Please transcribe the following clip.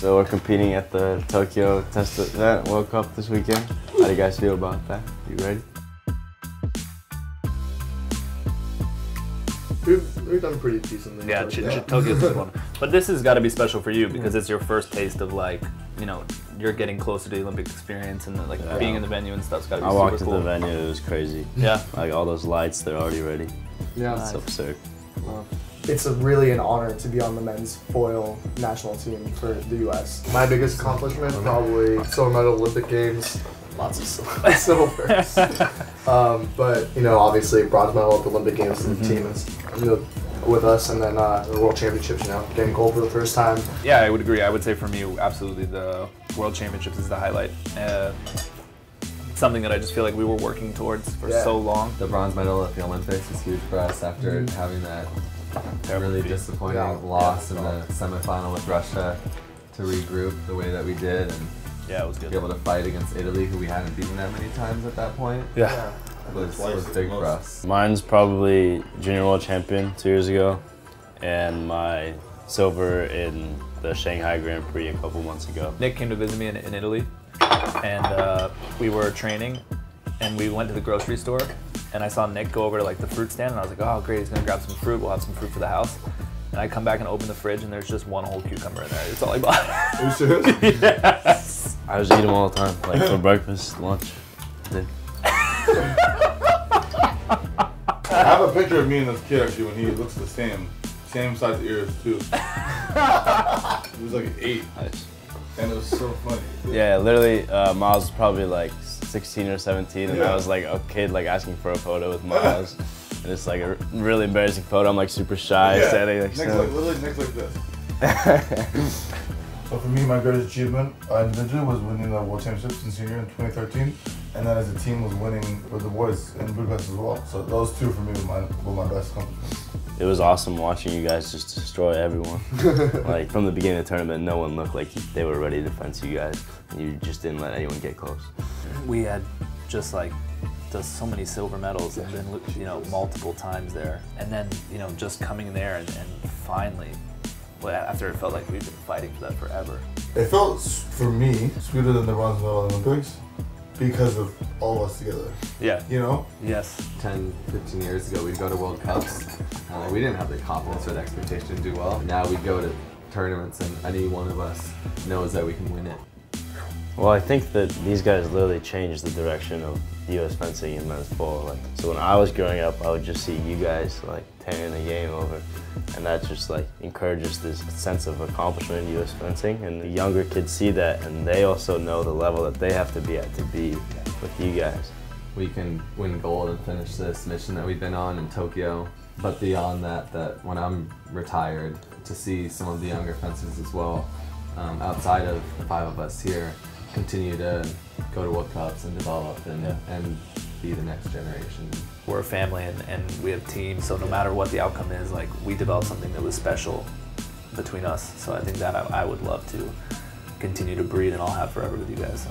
So we're competing at the Tokyo Test Event World Cup this weekend. How do you guys feel about that? You ready? We've, we've done pretty decently. Yeah, so, Ch- Ch- Tokyo's a good one. But this has got to be special for you because it's your first taste of like, you know, you're getting closer to the Olympic experience and like Yeah. being in the venue and stuff's got to be I super walked cool. into the venue, it was crazy. Yeah. Like all those lights, they're already ready. Yeah. It's absurd. It's a really an honor to be on the men's foil national team for the U.S. My biggest accomplishment, probably silver medal Olympic Games. Lots of silver, silvers. um, but, you know, obviously bronze medal at the Olympic Games and the team is, you know, with us. And then uh, the World Championships, you know, getting gold for the first time. Yeah, I would agree. I would say for me, absolutely, the World Championships is the highlight. Uh, something that I just feel like we were working towards for Yeah. so long. The bronze medal at the Olympics is huge for us after having that really disappointing Yeah. loss in the semifinal with Russia to regroup the way that we did and Yeah, it was be able to fight against Italy, who we hadn't beaten that many times at that point, Yeah. was, was big for us. Mine's probably junior world champion two years ago, and my silver in the Shanghai Grand Prix a couple months ago. Nick came to visit me in, in Italy, and uh, we were training, and we went to the grocery store, and I saw Nick go over to like the fruit stand, and I was like, oh great, he's gonna grab some fruit. We'll have some fruit for the house. And I come back and open the fridge, and there's just one whole cucumber in there. It's all I bought. Are you serious? yes. I was eating them all the time, like for breakfast, lunch. dinner. I have a picture of me and this kid actually when he looks the same, same size ears too. he was like eight, Nice. and it was so funny. Yeah, literally, uh, Miles was probably like 16 or 17, and I was like a kid like asking for a photo with Miles. and it's like a really embarrassing photo. I'm like super shy, Yeah, standing next like like, so. literally next like this. So for me, my greatest achievement uh, individually was winning the World Championships in senior in 2013, and then as a team was winning with the boys in Budapest as well. So those two for me were my, were my best accomplishments. It was awesome watching you guys just destroy everyone. like from the beginning of the tournament, no one looked like they were ready to fence you guys. And you just didn't let anyone get close. we had just like just so many silver medals and then you know multiple times there and then you know just coming there and, and finally well, after it felt like we've been fighting for that forever It felt for me sweeter than the bronze medal in the Olympics because of all of us together. yeah You know, yes 10, 15 years ago, we'd go to World Cups. Uh, we didn't have the confidence or the expectation to do well. Now we go to tournaments, and any one of us knows that we can win it. Well, I think that these guys literally changed the direction of U.S. fencing in men's polo. Like, so when I was growing up, I would just see you guys like tearing the game over, and that just like encourages this sense of accomplishment in U.S. fencing. And the younger kids see that, and they also know the level that they have to be at to be with you guys. we can win gold and finish this mission that we've been on in Tokyo. But beyond that, that when I'm retired, to see some of the younger fencers as well, um, outside of the five of us here, continue to go to World Cups and develop and, Yeah. and be the next generation. we're a family and, and we have teams so no matter what the outcome is like we developed something that was special between us so i think that i, I would love to continue to breathe and i'll have forever with you guys so